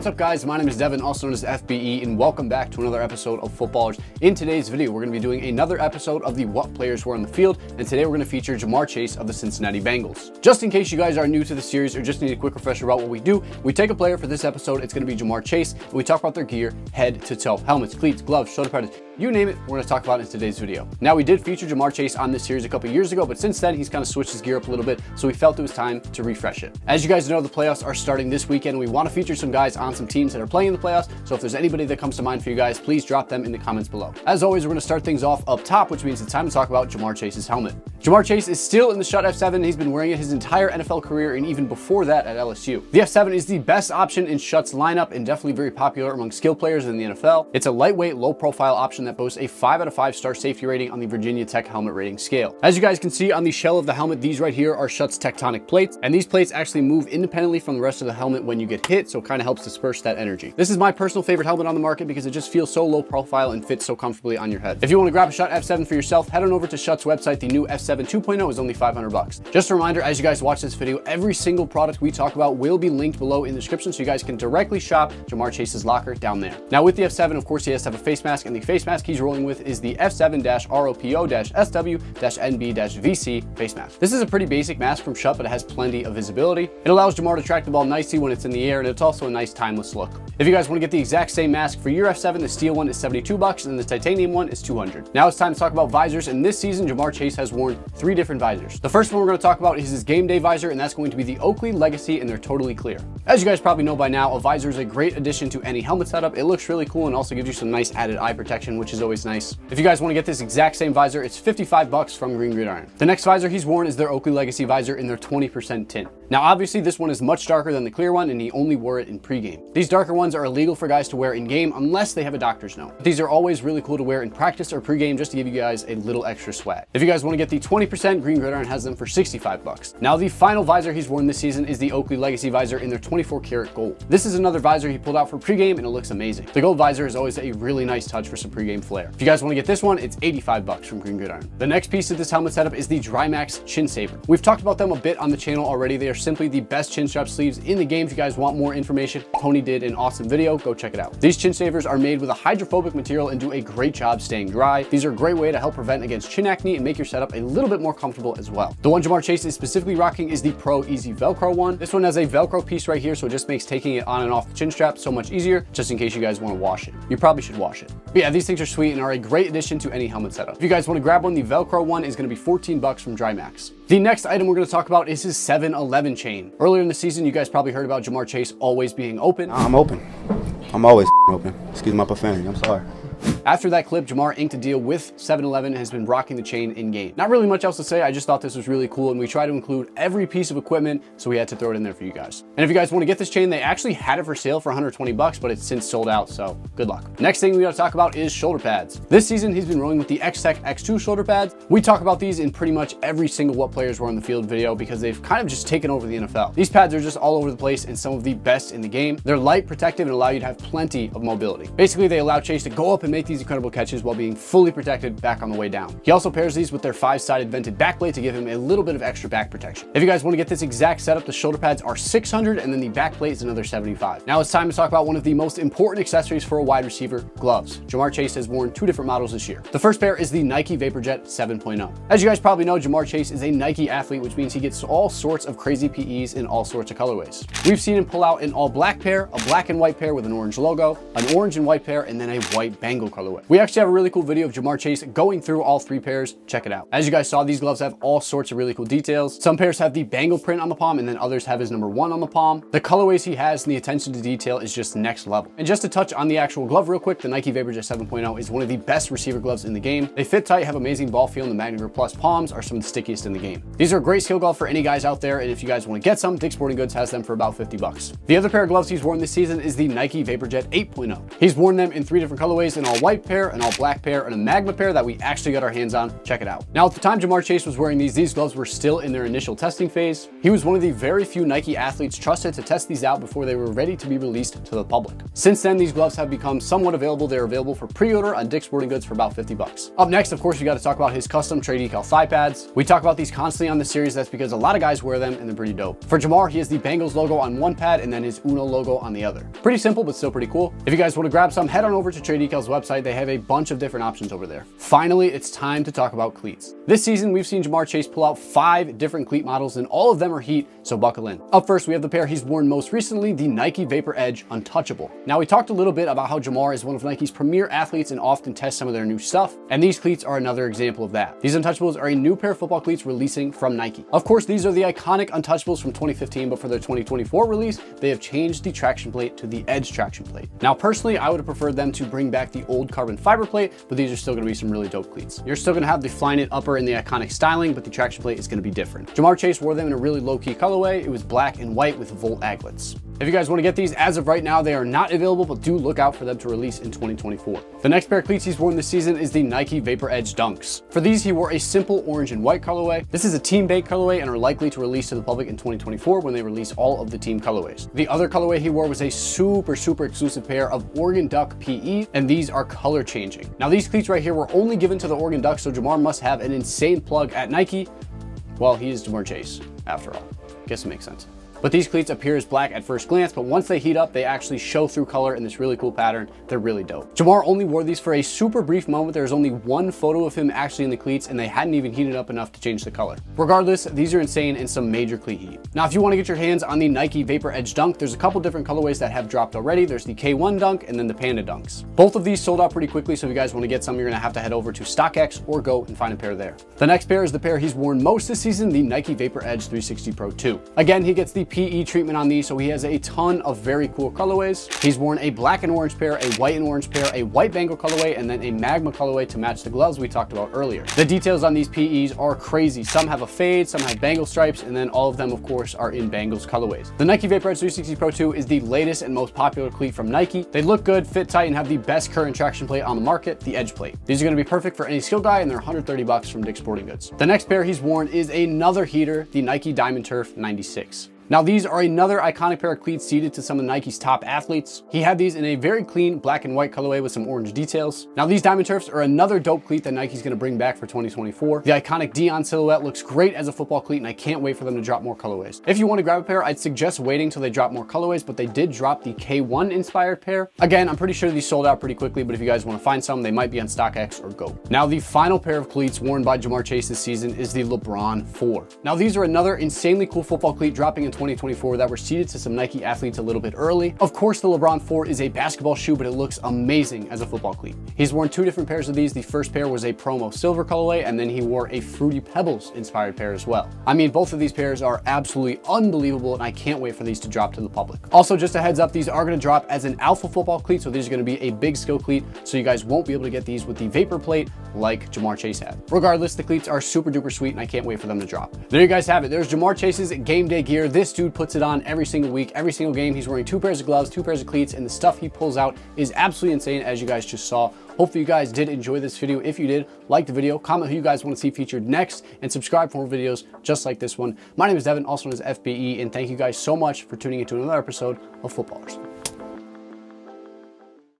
What's up guys, my name is Devin, also known as FBE, and welcome back to another episode of Footballrs. In today's video, we're going to be doing another episode of the What Players Were on the Field, and today we're going to feature Ja'Marr Chase of the Cincinnati Bengals. Just in case you guys are new to the series or just need a quick refresher about what we do, we take a player for this episode, it's going to be Ja'Marr Chase, and we talk about their gear head to toe. Helmets, cleats, gloves, shoulder pads, you name it, we're going to talk about it in today's video. Now, we did feature Ja'Marr Chase on this series a couple years ago, but since then, he's kind of switched his gear up a little bit, so we felt it was time to refresh it. As you guys know, the playoffs are starting this weekend, and we want to feature some guys on some teams that are playing in the playoffs, so if there's anybody that comes to mind for you guys, please drop them in the comments below. As always, we're going to start things off up top, which means it's time to talk about Ja'Marr Chase's helmet. Ja'Marr Chase is still in the Schutt F7. He's been wearing it his entire NFL career and even before that at LSU. The F7 is the best option in Schutt's lineup and definitely very popular among skill players in the NFL. It's a lightweight, low profile option that boasts a 5 out of 5 star safety rating on the Virginia Tech helmet rating scale. As you guys can see on the shell of the helmet, these right here are Schutt's tectonic plates, and these plates actually move independently from the rest of the helmet when you get hit, so it kind of helps disperse that energy. This is my personal favorite helmet on the market because it just feels so low profile and fits so comfortably on your head. If you want to grab a Schutt F7 for yourself, head on over to Schutt's website. The new F7 2.0 is only only 500 bucks. Just a reminder, as you guys watch this video, every single product we talk about will be linked below in the description so you guys can directly shop Ja'Marr Chase's locker down there. Now with the F7, of course, he has to have a face mask and the face mask he's rolling with is the F7-ROPO-SW-NB-VC face mask. This is a pretty basic mask from Schutt, but it has plenty of visibility. It allows Ja'Marr to track the ball nicely when it's in the air, and it's also a nice timeless look. If you guys want to get the exact same mask for your F7, the steel one is 72 bucks and the titanium one is 200. Now it's time to talk about visors, and this season, Ja'Marr Chase has worn three different visors. The first one we're going to talk about is his game day visor, and that's going to be the Oakley Legacy, and they're totally clear. As you guys probably know by now, a visor is a great addition to any helmet setup. It looks really cool and also gives you some nice added eye protection, which is always nice. If you guys want to get this exact same visor, it's 55 bucks from Green Gridiron. The next visor he's worn is their Oakley Legacy visor in their 20% tint. Now, obviously, this one is much darker than the clear one, and he only wore it in pregame. These darker ones are illegal for guys to wear in game unless they have a doctor's note. These are always really cool to wear in practice or pregame just to give you guys a little extra swag. If you guys want to get the 20%, Green Gridiron has them for 65 bucks. Now, the final visor he's worn this season is the Oakley Legacy visor in their 24 karat gold. This is another visor he pulled out for pregame, and it looks amazing. The gold visor is always a really nice touch for some pregame flair. If you guys want to get this one, it's 85 bucks from Green Gridiron. The next piece of this helmet setup is the DryMax Chin Saver. We've talked about them a bit on the channel already. They are simply the best chin strap sleeves in the game. If you guys want more information, Tony did an awesome video. Go check it out. These chin savers are made with a hydrophobic material and do a great job staying dry. These are a great way to help prevent against chin acne and make your setup a little bit more comfortable as well. The one Ja'Marr Chase is specifically rocking is the Pro Easy Velcro one. This one has a Velcro piece right here, so it just makes taking it on and off the chin strap so much easier, just in case you guys want to wash it. You probably should wash it. But yeah, these things are sweet and are a great addition to any helmet setup. If you guys want to grab one, the Velcro one is going to be 14 bucks from DryMax. The next item we're going to talk about is his 7-Eleven chain. Earlier in the season, you guys probably heard about Ja'Marr Chase always being open. I'm open. I'm always open. Excuse my profanity. I'm sorry. After that clip, Ja'Marr inked a deal with 7-Eleven and has been rocking the chain in game. Not really much else to say, I just thought this was really cool and we try to include every piece of equipment, so we had to throw it in there for you guys. And if you guys want to get this chain, they actually had it for sale for 120 bucks, but it's since sold out, so good luck. Next thing we gotta talk about is shoulder pads. This season, he's been rolling with the Xtech X2 shoulder pads. We talk about these in pretty much every single What Players Were on the Field video because they've kind of just taken over the NFL. These pads are just all over the place and some of the best in the game. They're light, protective, and allow you to have plenty of mobility. Basically, they allow Chase to go up and make these incredible catches while being fully protected back on the way down. He also pairs these with their five-sided vented backplate to give him a little bit of extra back protection. If you guys want to get this exact setup, the shoulder pads are 600 and then the back backplate is another 75. Now it's time to talk about one of the most important accessories for a wide receiver, gloves. Ja'Marr Chase has worn two different models this year. The first pair is the Nike VaporJet 7.0. As you guys probably know, Ja'Marr Chase is a Nike athlete, which means he gets all sorts of crazy PEs in all sorts of colorways. We've seen him pull out an all black pair, a black and white pair with an orange logo, an orange and white pair, and then a white Bengal colorway. We actually have a really cool video of Ja'Marr Chase going through all three pairs. Check it out. As you guys saw, these gloves have all sorts of really cool details. Some pairs have the Bengal print on the palm and then others have his number one on the palm. The colorways he has and the attention to detail is just next level. And just to touch on the actual glove real quick, the Nike VaporJet 7.0 is one of the best receiver gloves in the game. They fit tight, have amazing ball feel, and the Magnet Plus palms are some of the stickiest in the game. These are a great skill glove for any guys out there, and if you guys want to get some, Dick's Sporting Goods has them for about 50 bucks. The other pair of gloves he's worn this season is the Nike VaporJet 8.0. He's worn them in three different colorways and all white pair, an all black pair, and a Magma pair that we actually got our hands on. Check it out. Now, at the time Ja'Marr Chase was wearing these, these gloves were still in their initial testing phase. He was one of the very few Nike athletes trusted to test these out before they were ready to be released to the public. Since then, these gloves have become somewhat available. They're available for pre-order on Dick's Sporting Goods for about 50 bucks. Up next, of course, we got to talk about his custom TreDCAL thigh pads. We talk about these constantly on the series. That's because a lot of guys wear them and they're pretty dope. For Ja'Marr, he has the Bengals logo on one pad and then his Uno logo on the other. Pretty simple, but still pretty cool. If you guys want to grab some, head on over to TreDCAL's website. They have a bunch of different options over there. Finally, it's time to talk about cleats. This season, we've seen Ja'Marr Chase pull out five different cleat models and all of them are heat, so buckle in. Up first, we have the pair he's worn most recently, the Nike Vapor Edge Untouchable. Now, we talked a little bit about how Ja'Marr is one of Nike's premier athletes and often tests some of their new stuff, and these cleats are another example of that. These Untouchables are a new pair of football cleats releasing from Nike. Of course, these are the iconic Untouchables from 2015, but for their 2024 release, they have changed the traction plate to the Edge traction plate. Now, personally, I would have preferred them to bring back the old carbon fiber plate, but these are still gonna be some really dope cleats. You're still gonna have the Flyknit upper in the iconic styling, but the traction plate is gonna be different. Ja'Marr Chase wore them in a really low-key colorway. It was black and white with Volt aglets. If you guys want to get these, as of right now, they are not available, but do look out for them to release in 2024. The next pair of cleats he's worn this season is the Nike Vapor Edge Dunks. For these, he wore a simple orange and white colorway. This is a team bait colorway and are likely to release to the public in 2024 when they release all of the team colorways. The other colorway he wore was a super, super exclusive pair of Oregon Duck PE, and these are color changing. Now, these cleats right here were only given to the Oregon Ducks, so Ja'Marr must have an insane plug at Nike. Well, he is Ja'Marr Chase, after all. Guess it makes sense. But these cleats appear as black at first glance, but once they heat up, they actually show through color in this really cool pattern. They're really dope. Ja'Marr only wore these for a super brief moment. There's only one photo of him actually in the cleats and they hadn't even heated up enough to change the color. Regardless, these are insane and some major cleat heat. Now, if you want to get your hands on the Nike Vapor Edge Dunk, there's a couple different colorways that have dropped already. There's the K1 Dunk and then the Panda Dunks. Both of these sold out pretty quickly, so if you guys want to get some, you're to have to head over to StockX or go and find a pair there. The next pair is the pair he's worn most this season, the Nike Vapor Edge 360 Pro 2. Again, he gets the PE treatment on these, so he has a ton of very cool colorways. He's worn a black and orange pair, a white and orange pair, a white Bengal colorway, and then a magma colorway to match the gloves we talked about earlier. The details on these PEs are crazy. Some have a fade, some have Bengal stripes, and then all of them, of course, are in Bengals colorways. The Nike Vapor Edge 360 Pro 2 is the latest and most popular cleat from Nike. They look good, fit tight, and have the best current traction plate on the market, the Edge plate. These are gonna be perfect for any skill guy, and they're 130 bucks from Dick's Sporting Goods. The next pair he's worn is another heater, the Nike Diamond Turf 96. Now these are another iconic pair of cleats seeded to some of Nike's top athletes. He had these in a very clean black and white colorway with some orange details. Now these Diamond Turfs are another dope cleat that Nike's gonna bring back for 2024. The iconic Deion silhouette looks great as a football cleat and I can't wait for them to drop more colorways. If you wanna grab a pair, I'd suggest waiting till they drop more colorways, but they did drop the K1 inspired pair. Again, I'm pretty sure these sold out pretty quickly, but if you guys wanna find some, they might be on StockX or Go. Now the final pair of cleats worn by Ja'Marr Chase this season is the LeBron 4. Now these are another insanely cool football cleat dropping in 2024 that were seeded to some Nike athletes a little bit early. Of course, the LeBron 4 is a basketball shoe, but it looks amazing as a football cleat. He's worn two different pairs of these. The first pair was a promo silver colorway, and then he wore a Fruity Pebbles inspired pair as well. I mean, both of these pairs are absolutely unbelievable, and I can't wait for these to drop to the public. Also, just a heads up, these are gonna drop as an alpha football cleat, so these are gonna be a big skill cleat, so you guys won't be able to get these with the vapor plate like Ja'Marr Chase had. Regardless, the cleats are super duper sweet, and I can't wait for them to drop. There you guys have it. There's Ja'Marr Chase's game day gear. This dude puts it on every single week, every single game. He's wearing two pairs of gloves, two pairs of cleats, and the stuff he pulls out is absolutely insane, as you guys just saw. Hopefully you guys did enjoy this video. If you did, like the video, comment who you guys want to see featured next, and subscribe for more videos just like this one. My name is Devin, also known as FBE, and thank you guys so much for tuning into another episode of Footballrs.